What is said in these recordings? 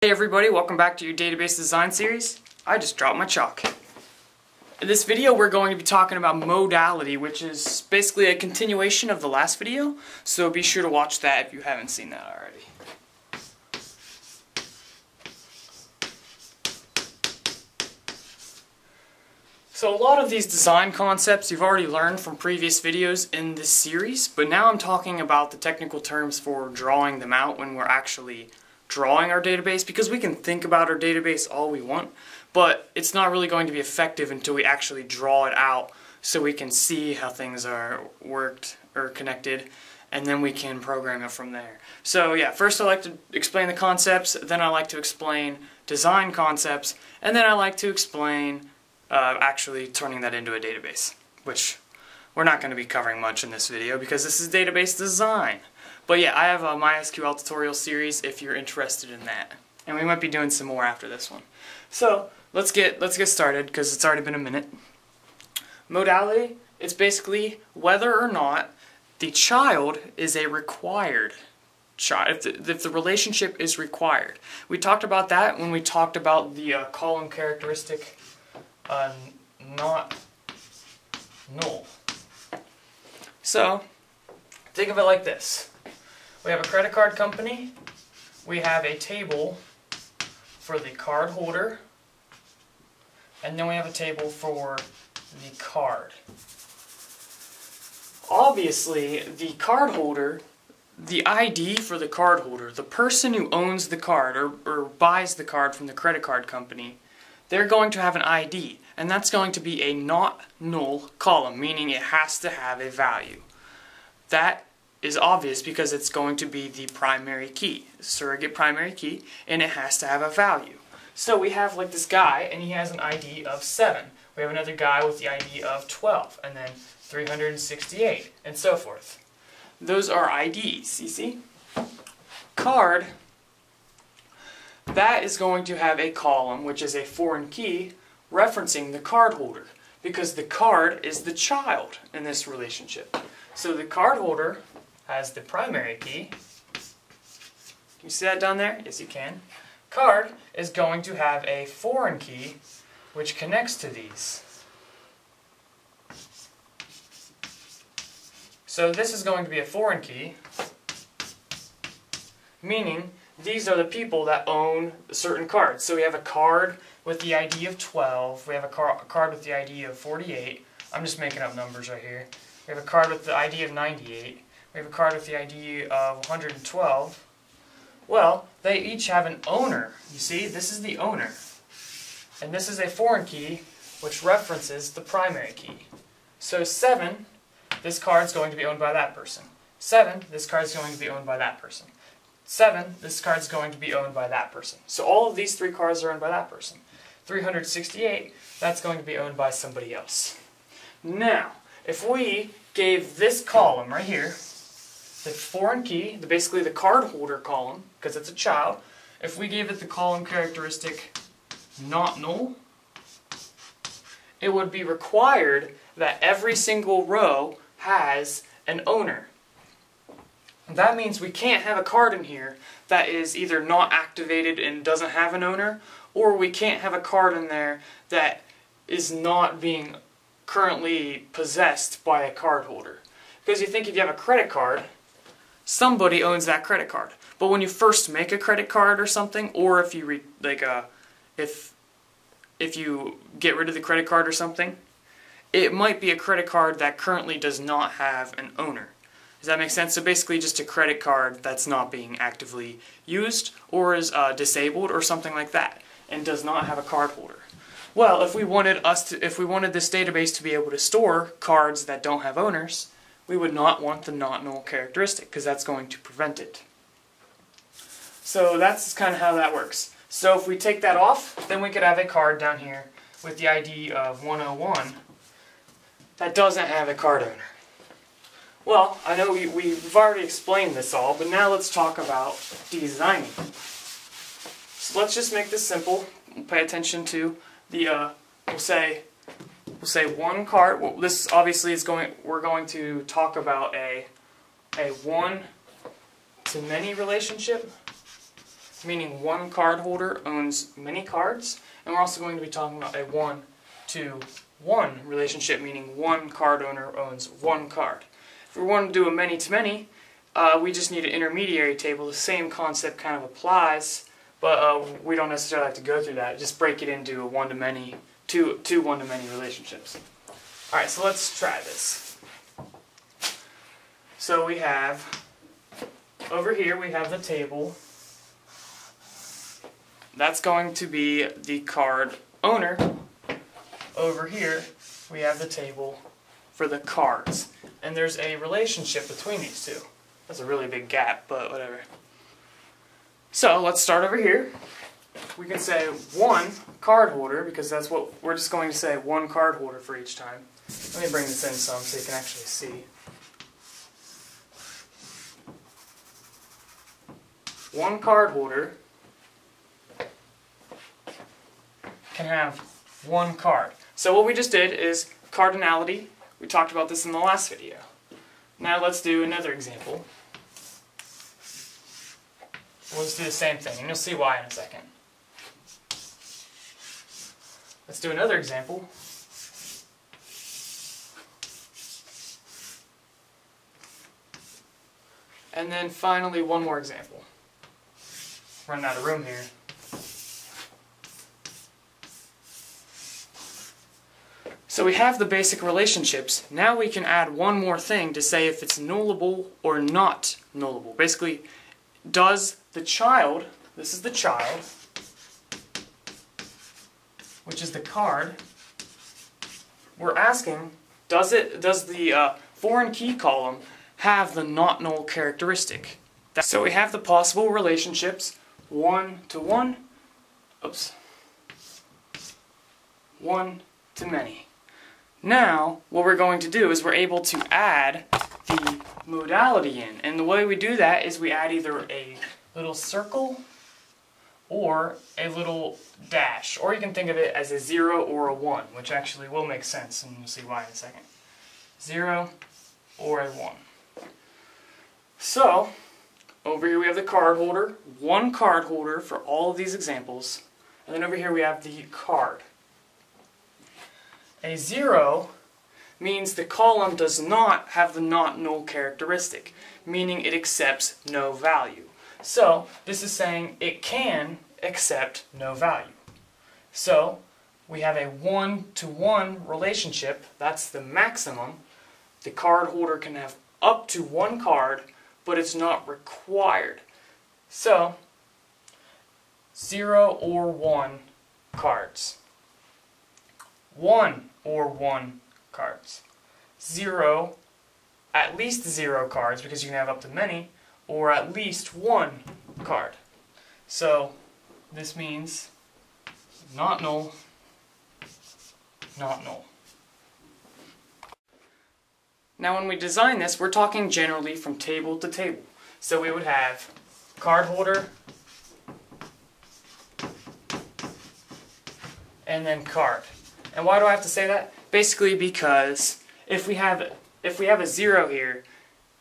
Hey everybody, welcome back to your database design series. I just dropped my chalk. In this video we're going to be talking about modality, which is basically a continuation of the last video, so be sure to watch that if you haven't seen that already. So a lot of these design concepts you've already learned from previous videos in this series, but now I'm talking about the technical terms for drawing them out when we're actually drawing our database because we can think about our database all we want, but it's not really going to be effective until we actually draw it out so we can see how things are worked or connected and then we can program it from there. So yeah, first I like to explain the concepts, then I like to explain design concepts, and then I like to explain uh, actually turning that into a database, which we're not going to be covering much in this video because this is database design. But yeah, I have a MySQL tutorial series if you're interested in that. And we might be doing some more after this one. So, let's get let's get started because it's already been a minute. Modality, it's basically whether or not the child is a required child, if the, if the relationship is required. We talked about that when we talked about the uh, column characteristic uh, not null. So, think of it like this. We have a credit card company. We have a table for the card holder. And then we have a table for the card. Obviously, the card holder, the ID for the card holder, the person who owns the card or, or buys the card from the credit card company, they're going to have an ID. And that's going to be a not null column, meaning it has to have a value. That is obvious because it's going to be the primary key, surrogate primary key, and it has to have a value. So we have like this guy, and he has an ID of 7. We have another guy with the ID of 12, and then 368, and so forth. Those are IDs, you see? Card, that is going to have a column, which is a foreign key, referencing the card holder, because the card is the child in this relationship. So the card holder has the primary key. Can you see that down there? Yes, you can. Card is going to have a foreign key which connects to these. So this is going to be a foreign key, meaning these are the people that own certain cards. So we have a card with the ID of 12, we have a, car a card with the ID of 48, I'm just making up numbers right here. We have a card with the ID of 98, we have a card with the ID of 112. Well, they each have an owner. You see, this is the owner. And this is a foreign key which references the primary key. So 7, this card is going to be owned by that person. 7, this card is going to be owned by that person. 7, this card is going to be owned by that person. So all of these three cards are owned by that person. 368, that's going to be owned by somebody else. Now, if we gave this column right here the foreign key, the, basically the card holder column, because it's a child, if we gave it the column characteristic not null, it would be required that every single row has an owner. That means we can't have a card in here that is either not activated and doesn't have an owner, or we can't have a card in there that is not being currently possessed by a card holder. Because you think if you have a credit card, somebody owns that credit card. But when you first make a credit card or something, or if you re like uh, if if you get rid of the credit card or something, it might be a credit card that currently does not have an owner. Does that make sense? So basically just a credit card that's not being actively used or is uh, disabled or something like that and does not have a card holder. Well, if we wanted us to, if we wanted this database to be able to store cards that don't have owners, we would not want the not null characteristic because that's going to prevent it. So that's kind of how that works. So if we take that off, then we could have a card down here with the ID of 101 that doesn't have a card owner. Well, I know we, we've already explained this all, but now let's talk about designing. So let's just make this simple. Pay attention to the, uh, we'll say we'll say one card. Well, this obviously is going. We're going to talk about a a one to many relationship. meaning one card holder owns many cards. And we're also going to be talking about a one to one relationship, meaning one card owner owns one card. If we want to do a many to many, uh, we just need an intermediary table. The same concept kind of applies, but uh, we don't necessarily have to go through that. Just break it into a one to many, two, two one to many relationships. All right, so let's try this. So we have, over here we have the table. That's going to be the card owner. Over here we have the table for the cards. And there's a relationship between these two. That's a really big gap, but whatever. So let's start over here. We can say one card holder, because that's what we're just going to say one card holder for each time. Let me bring this in some so you can actually see. One card holder can have one card. So what we just did is cardinality. We talked about this in the last video. Now let's do another example. We'll just do the same thing, and you'll see why in a second. Let's do another example. And then finally, one more example. Running out of room here. So we have the basic relationships. Now we can add one more thing to say if it's nullable or not nullable. Basically, does the child, this is the child, which is the card, we're asking, does it, does the uh, foreign key column have the not null characteristic? So we have the possible relationships, one to one, oops, one to many. Now, what we're going to do is we're able to add the modality in. And the way we do that is we add either a little circle or a little dash. Or you can think of it as a 0 or a 1, which actually will make sense, and you'll see why in a second. 0 or a 1. So, over here we have the card holder, one card holder for all of these examples, and then over here we have the card. A zero means the column does not have the not null characteristic, meaning it accepts no value. So this is saying it can accept no value. So we have a one-to-one -one relationship, that's the maximum. The card holder can have up to one card, but it's not required. So, zero or one cards one or one cards. Zero, at least zero cards, because you can have up to many, or at least one card. So this means not null, not null. Now when we design this, we're talking generally from table to table. So we would have card holder, and then card. And why do I have to say that? Basically because if we have if we have a zero here,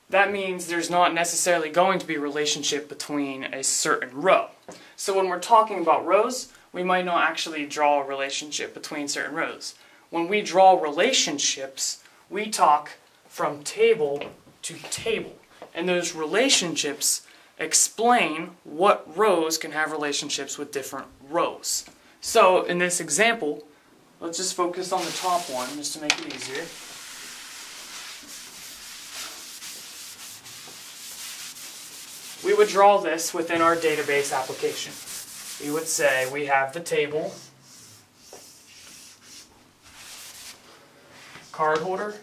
that means there's not necessarily going to be a relationship between a certain row. So when we're talking about rows, we might not actually draw a relationship between certain rows. When we draw relationships, we talk from table to table. And those relationships explain what rows can have relationships with different rows. So in this example, Let's just focus on the top one just to make it easier. Would draw this within our database application. We would say we have the table, card holder,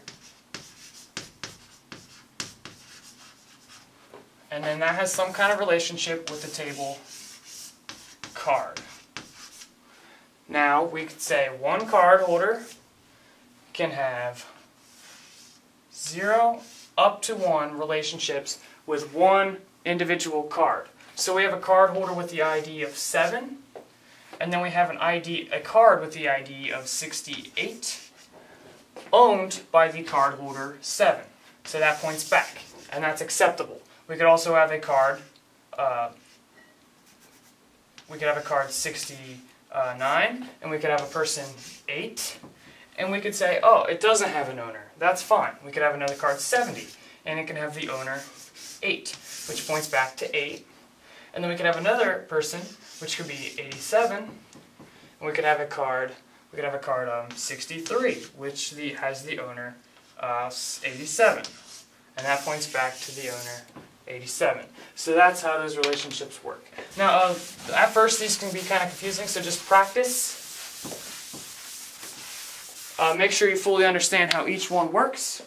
and then that has some kind of relationship with the table card. Now we could say one card holder can have zero up to one relationships with one individual card. So we have a card holder with the ID of 7, and then we have an ID, a card with the ID of 68, owned by the card holder 7. So that points back, and that's acceptable. We could also have a card uh, we could have a card 69, and we could have a person 8, and we could say, oh, it doesn't have an owner. That's fine. We could have another card 70, and it can have the owner 8, which points back to 8. And then we could have another person, which could be 87, and we could have a card, we could have a card um, 63, which the, has the owner uh, 87. And that points back to the owner 87. So that's how those relationships work. Now, uh, at first these can be kind of confusing, so just practice. Uh, make sure you fully understand how each one works.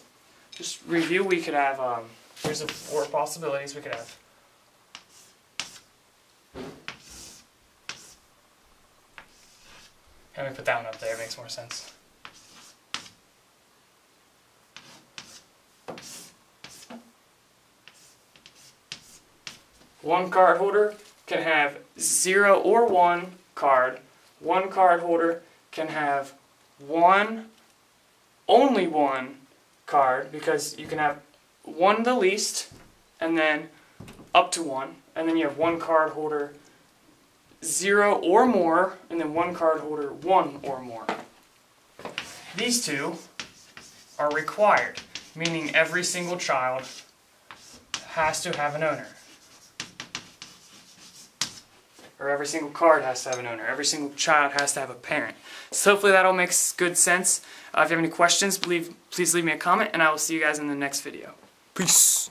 Just review, we could have, um, here's the four possibilities we could have. Let me put that one up there, it makes more sense. One card holder can have zero or one card. One card holder can have one, only one card, because you can have one the least, and then up to one, and then you have one card holder zero or more, and then one card holder one or more. These two are required, meaning every single child has to have an owner. Or every single card has to have an owner. Every single child has to have a parent. So hopefully that all makes good sense. Uh, if you have any questions, please, please leave me a comment, and I will see you guys in the next video. Peace.